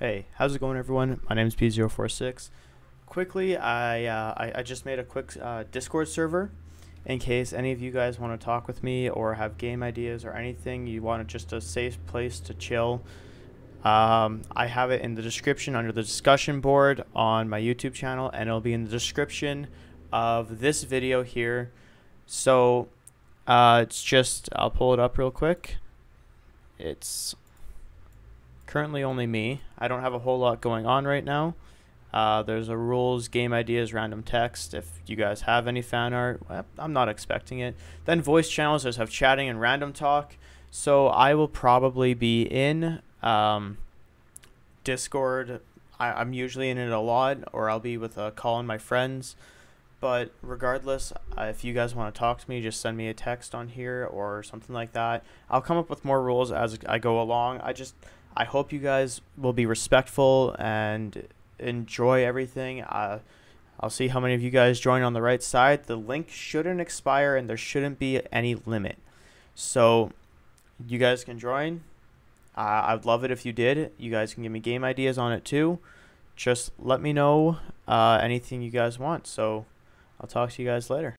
Hey, how's it going, everyone? My name is Bee046. Quickly, I, uh, I, I just made a quick uh, Discord server in case any of you guys want to talk with me or have game ideas or anything. You want just a safe place to chill. Um, I have it in the description under the discussion board on my YouTube channel, and it'll be in the description of this video here. So uh, it's just, I'll pull it up real quick. It's currently only me. I don't have a whole lot going on right now. Uh, there's a rules, game ideas, random text. If you guys have any fan art, well, I'm not expecting it. Then voice channels, just have chatting and random talk. So I will probably be in um, Discord. I, am usually in it a lot, or I'll be with a call on my friends. But regardless, uh, if you guys want to talk to me, just send me a text on here or something like that. I'll come up with more rules as I go along. I just I hope you guys will be respectful and enjoy everything. Uh, I'll see how many of you guys join on the right side. The link shouldn't expire and there shouldn't be any limit. So you guys can join. Uh, I'd love it if you did. You guys can give me game ideas on it too. Just let me know uh, anything you guys want. So I'll talk to you guys later.